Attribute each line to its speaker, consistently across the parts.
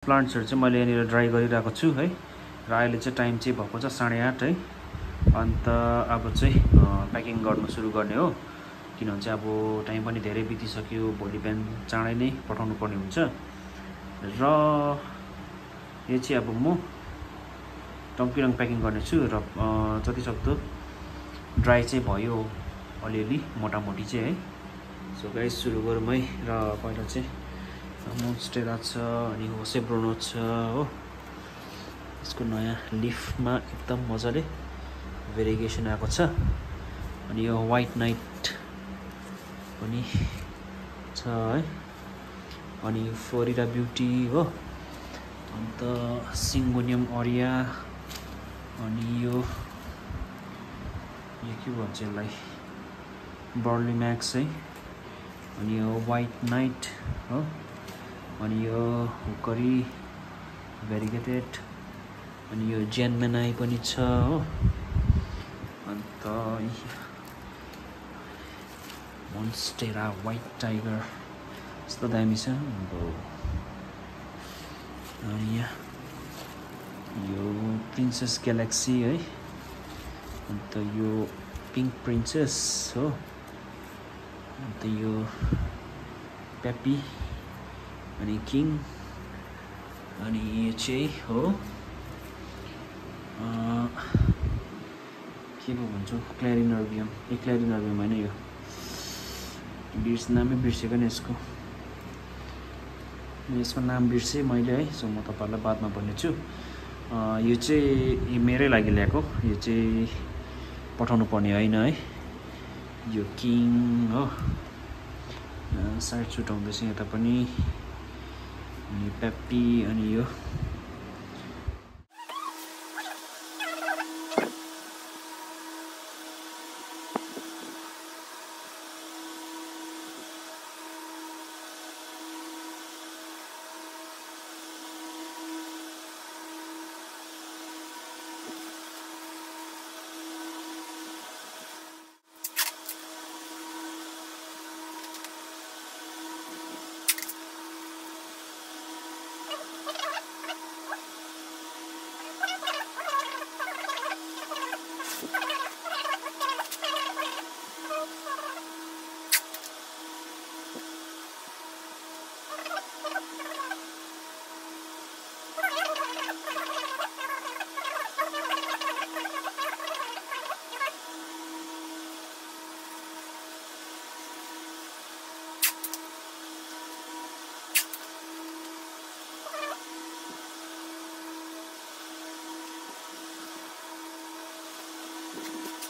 Speaker 1: प्लान्ट्सहरू चाहिँ मैले यहाँनिर ड्राई गरिरहेको छु है। र अहिले चाहिँ टाइम चाहिँ भएको छ साढे आठ है। अन्त अब चाहिँ प्याकिङ गर्नु सुरु गर्ने हो। किनभने चाहिँ अब टाइम पनि धेरै बितिसक्यो भोलि बिहान चाँडै नै पठाउनु पर्ने हुन्छ। र यो चाहिँ अब म टङ्किरङ प्याकिङ गर्नेछु र जति सक्दो ड्राई चाहिँ भयो अलिअलि मोटामोटी चाहिँ है। सो गाइस सुरु गरौँ है। र पहिला चाहिँ मोन्स्टेरा छ अनि होसे ब्रोनो छ हो। यसको नयाँ लिफमा एकदम मजाले भेरिगेसन आएको छ। अनि यो वाइट नाइट पनि छ है। अनि फ्लोरिडा ब्युटी हो। अन्त सिङ्गोनियम अरिया अनि यो यो के भन्छ यसलाई? बर्ली म्याक्स है। अनि यो वाइट नाइट हो। अनि यो हुकरी भेरिगेटेड अनि यो ज्यानमेनाई पनि छ हो। अन्त मोन्स्टेरा वाइट टाइगर यस्तो दामी छ। अब अनि यहाँ यो प्रिन्सेस ग्यालेक्सी है। अन्त यो पिङ्क प्रिन्सेस हो। अन्त यो पेपी अनि किङ अनि यो चाहिँ हो के पो भन्छौँ? क्ल्यारिनर्बियम ए क्ल्यारिनर्बियम होइन यो। बिर्स नामै बिर्सेको नि यसको। यसको नाम बिर्सेँ मैले है सो म तपाईँहरूलाई बादमा भन्नेछु। यो चाहिँ मेरै लागि ल्याएको। यो चाहिँ पठाउनु पर्ने होइन है। यो किङ हो। साइड सुट आउँदैछ यता पनि। अनि पेप्पी अनि यो 何?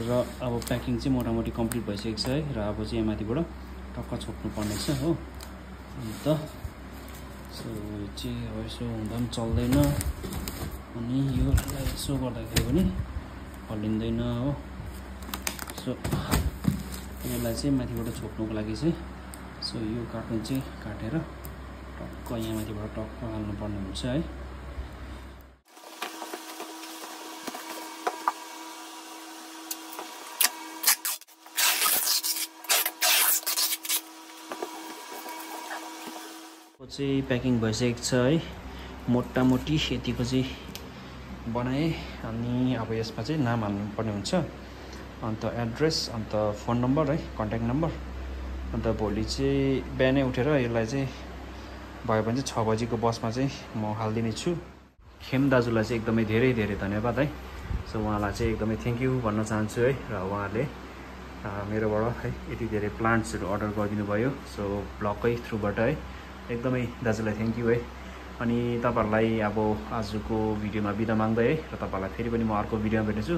Speaker 1: र अब प्याकिङ चाहिँ मोटामोटी कम्प्लिट भइसकेको छ है र अब चाहिँ यहाँमाथिबाट टक्क छोप्नु पर्ने छ हो। अन्त सो चाहिँ अब यसो हुँदा पनि चल्दैन। अनि योलाई यसो गर्दाखेरि पनि हल्लिँदैन हो। सो यसलाई चाहिँ माथिबाट छोप्नुको लागि चाहिँ सो यो कार्टुन चाहिँ काटेर टक्क यहाँमाथिबाट टक्क हाल्नुपर्ने हुन्छ है। चाहिँ प्याकिङ भइसकेको छ है। मोटामोटी यतिको चाहिँ बनाएँ अनि अब यसमा चाहिँ नाम हाल्नुपर्ने हुन्छ। अन्त एड्रेस अन्त फोन नम्बर है कन्ट्याक्ट नम्बर। अन्त भोलि चाहिँ बिहानै उठेर यसलाई चाहिँ भयो भने चाहिँ छ बजीको बसमा चाहिँ म हालिदिने छु खेम दाजुलाई चाहिँ एकदमै धेरै धेरै धन्यवाद है। सो उहाँलाई चाहिँ एकदमै थ्याङ्क यू भन्न चाहन्छु है र उहाँले मेरोबाट है यति धेरै प्लान्ट्सहरू अर्डर गरिदिनु भयो सो ब्लगकै थ्रुबाट है। एकदमै दाजुलाई थ्याङ्क यू है। अनि तपाईँहरूलाई अब आजको भिडियोमा बिदा माग्दै है र तपाईँहरूलाई फेरि पनि म अर्को भिडियोमा भेट्नेछु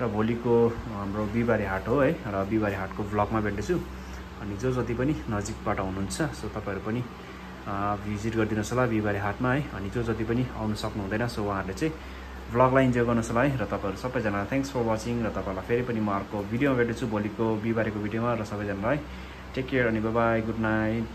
Speaker 1: र भोलिको हाम्रो बिहिबारे हाट हो है र बिहिबारे हाटको भ्लगमा भेट्नेछु। अनि जो जति पनि नजिकबाट हुनुहुन्छ सो तपाईँहरू पनि भिजिट गरिदिनुहोस् होला बिहिबारे हाटमा है। अनि जो जति पनि आउनु सक्नुहुँदैन सो उहाँहरूले चाहिँ भ्लगलाई इन्जोय गर्नुहोस् होला है। र तपाईँहरू सबैजनालाई थ्याङ्क्स फर वाचिङ र तपाईँहरूलाई फेरि पनि म अर्को भिडियोमा भेट्नेछु भोलिको बिहिबारेको भिडियोमा र सबैजनालाई। टेक केयर अनि बाई गुड नाइट